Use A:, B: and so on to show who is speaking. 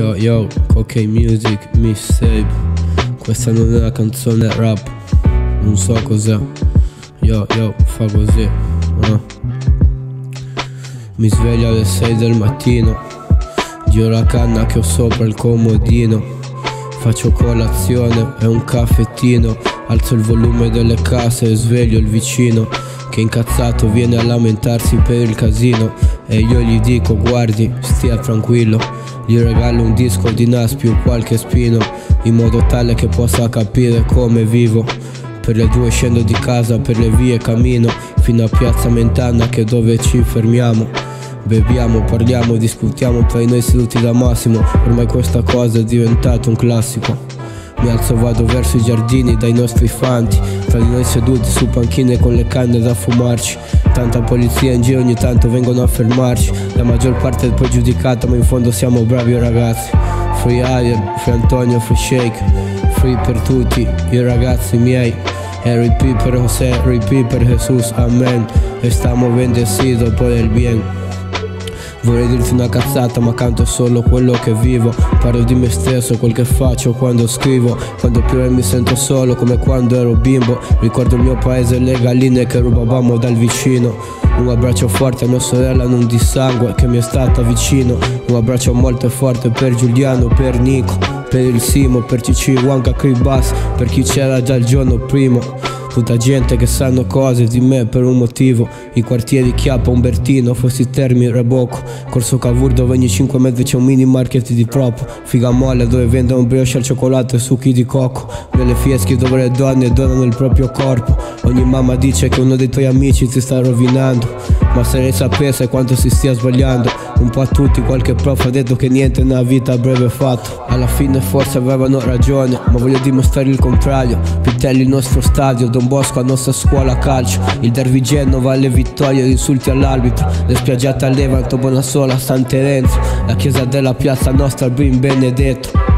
A: Yo yo, ok music, mixtape. Questa non è una canzone rap. Non so cos'è. Yo yo, fa così uh. Mi sveglio alle 6 del mattino. Giro la canna che ho sopra il comodino. Faccio colazione e un caffettino. Alzo il volume delle case e sveglio il vicino. Che incazzato viene a lamentarsi per il casino. E io gli dico guardi, stia tranquillo gli regalo un disco di Nas più qualche spino In modo tale che possa capire come vivo. Per le due scendo di casa, per le vie cammino Fino a Piazza Mentana che è dove ci fermiamo. Beviamo, parliamo, discutiamo tra noi seduti da Massimo. Ormai questa cosa è diventata un classico. Mi alzo vado verso i giardini dai nostri fanti Tra di noi seduti su panchine con le canne da fumarci Tanta polizia in giro ogni tanto vengono a fermarci. La maggior parte è poi giudicata ma in fondo siamo bravi ragazzi. Free Iron, Free Antonio, Free Shake. Free per tutti, i ragazzi miei. Harry P per José, Harry P per Jesus, amen. Estamos bendecidos por el bien Vorrei dirti una cazzata ma canto solo quello che vivo. Parlo di me stesso, quel che faccio quando scrivo. Quando piove mi sento solo come quando ero bimbo. Ricordo il mio paese e le galline che rubavamo dal vicino. Un abbraccio forte a mia sorella non di sangue che mi è stata vicino. Un abbraccio molto forte per Giuliano, per Nico Per il Simo, per Cici, Wanka, Kribas Per chi c'era già il giorno primo Tutta gente che sanno cose di me per un motivo. I quartieri Chiappa, Umbertino, Fossi Termi, Rebocco Corso Cavour dove ogni 5 metri c'è un mini market di proprio Figa molle dove vendono brioche al cioccolato e succhi di cocco. Nelle fieschi dove le donne donano il proprio corpo. Ogni mamma dice che uno dei tuoi amici ti sta rovinando ma se ne sapesse quanto si stia sbagliando Un po' a tutti qualche prof ha detto che niente nella vita breve fatto. Alla fine forse avevano ragione Ma voglio dimostrare il contrario. Pitelli il nostro stadio Don Bosco a nostra scuola calcio. Il derby Genova alle vittorie Insulti all'arbitro. Le spiaggiate a Levanto Buona sola San Terenzo La chiesa della piazza nostra Ben Benedetto